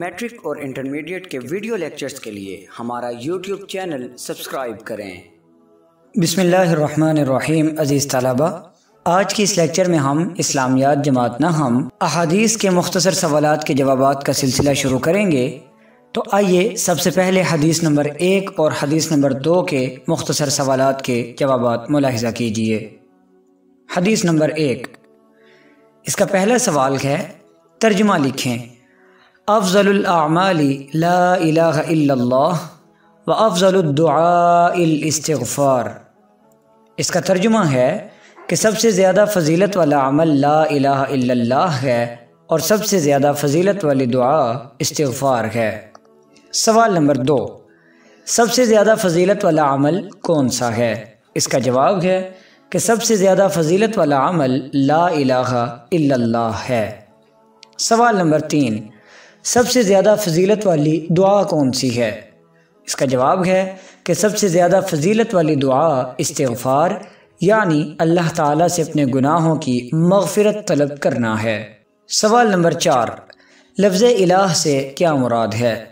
Matric اور intermediate کے video lectures کے لیے ہمارا یوٹیوب چینل سبسکرائب کریں۔ بسم اللہ الرحمن الرحیم، عزیز طلبہ۔ آج کی اس لیکچر میں ہم اسلامیات جماعت نہ ہم، احادیث کے مختصر سوالات کے جوابات کا سلسلہ شروع کریں گے۔ تو آئیے سب سے پہلے حدیث نمبر ایک اور حدیث نمبر دو کے مختصر سوالات کے جوابات ملاحظہ کیجیے حدیث نمبر ایک۔ اس کا پہلا سوال ہے، ترجمہ لکھیں۔ افضل الاعمال لا الہ الا اللہ و افضل الدعاء الاستغفار۔ اس کا ترجمہ ہے کہ سب سے زیادہ فضیلت والا عمل لا الہ الا اللہ ہے اور سب سے زیادہ فضیلت والی دعا استغفار ہے۔ سوال نمبر دو، سب سے زیادہ فضیلت والا عمل کون سا ہے؟ اس کا جواب ہے کہ سب سے زیادہ فضیلت والا عمل لا الہ الا اللہ ہے۔ سوال نمبر تین سب سے زیادہ فضیلت والی دعا کون سی ہے؟ اس کا جواب ہے کہ سب سے زیادہ فضیلت والی دعا استغفار یعنی اللہ تعالیٰ سے اپنے گناہوں کی مغفرت طلب کرنا ہے۔ سوال نمبر چار، لفظ الہ سے کیا مراد ہے؟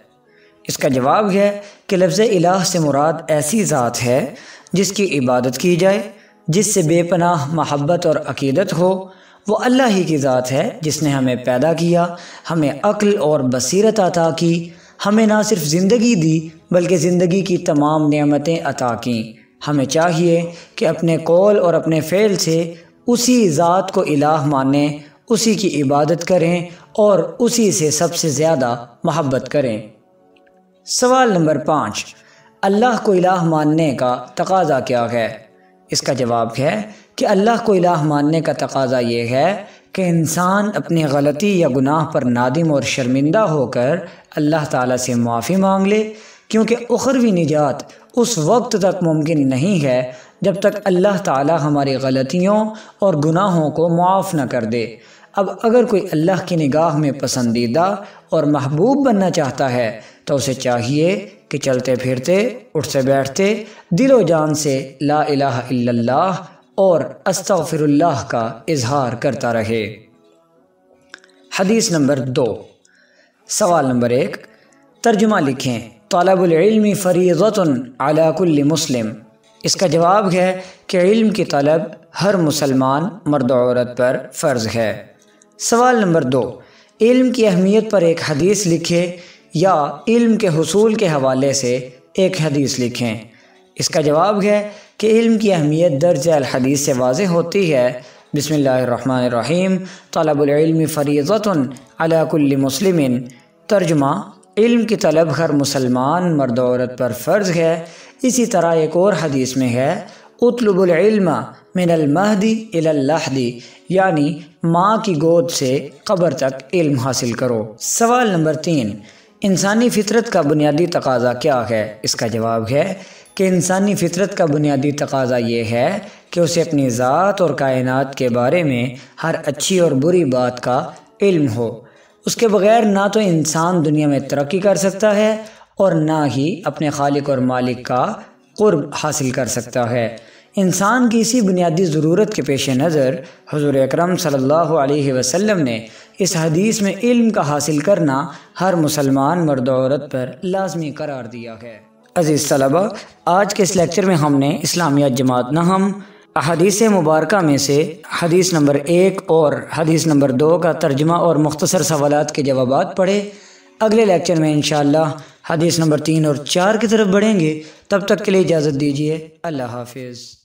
اس کا جواب ہے کہ لفظ الہ سے مراد ایسی ذات ہے جس کی عبادت کی جائے، جس سے بے پناہ، محبت اور عقیدت ہو وہ اللہ ہی کی ذات ہے جس نے ہمیں پیدا کیا، ہمیں عقل اور بصیرت عطا کی، ہمیں نہ صرف زندگی دی بلکہ زندگی کی تمام نعمتیں عطا کیں۔ ہمیں چاہیے کہ اپنے قول اور اپنے فعل سے اسی ذات کو الہ مانیں، اسی کی عبادت کریں اور اسی سے سب سے زیادہ محبت کریں۔ سوال نمبر پانچ، اللہ کو الہ ماننے کا تقاضا کیا ہے؟ اس کا جواب ہے کہ اللہ کو الہ ماننے کا تقاضا یہ ہے کہ انسان اپنی غلطی یا گناہ پر نادم اور شرمندہ ہو کر اللہ تعالیٰ سے معافی مانگ لے، کیونکہ اخروی نجات اس وقت تک ممکن نہیں ہے جب تک اللہ تعالیٰ ہماری غلطیوں اور گناہوں کو معاف نہ کر دے۔ اب اگر کوئی اللہ کی نگاہ میں پسندیدہ اور محبوب بننا چاہتا ہے تو اسے چاہیے کہ چلتے پھرتے، اٹھتے بیٹھتے، دل و جان سے لا الہ الا اللہ اور استغفر اللہ کا اظہار کرتا رہے۔ حدیث نمبر دو۔ سوال نمبر ایک۔ ترجمہ لکھیں۔ طالب العلم فریضت علی کل مسلم۔ اس کا جواب ہے کہ علم کی طلب ہر مسلمان، مرد و عورت پر فرض ہے۔ سوال نمبر دو، علم کی اہمیت پر ایک حدیث لکھے یا علم کے حصول کے حوالے سے ایک حدیث لکھیں؟ اس کا جواب ہے کہ علم کی اہمیت درج الحدیث سے واضح ہوتی ہے۔ بسم اللہ الرحمن الرحیم۔ طلب العلم فریضت علی کل مسلم ترجمہ، علم کی طلب ہر مسلمان مرد عورت پر فرض ہے۔ اسی طرح ایک اور حدیث میں ہے اطلب العلم من المہدی اللہدی یعنی ماں کی گود سے قبر تک علم حاصل کرو۔ سوال نمبر تین، انسانی فطرت کا بنیادی تقاضا کیا ہے؟ اس کا جواب ہے کہ انسانی فطرت کا بنیادی تقاضا یہ ہے کہ اسے اپنی ذات اور کائنات کے بارے میں ہر اچھی اور بری بات کا علم ہو۔ اس کے بغیر نہ تو انسان دنیا میں ترقی کر سکتا ہے اور نہ ہی اپنے خالق اور مالک کا قرب حاصل کر سکتا ہے۔ انسان کی اسی بنیادی ضرورت کے پیش نظر حضور اکرم صلی اللہ علیہ وسلم نے اس حدیث میں علم کا حاصل کرنا ہر مسلمان مرد و عورت پر لازمی قرار دیا ہے۔ عزیز طلبہ، آج کے اس لیکچر میں ہم نے اسلامیہ جماعت نہم حدیث مبارکہ میں سے حدیث نمبر ایک اور حدیث نمبر دو کا ترجمہ اور مختصر سوالات کے جوابات پڑھے۔ اگلے لیکچر میں انشاءاللہ حدیث نمبر تین اور چار کی طرف بڑھیں گے، تب تک کے لیے اجازت دیجیے۔ اللہ حافظ۔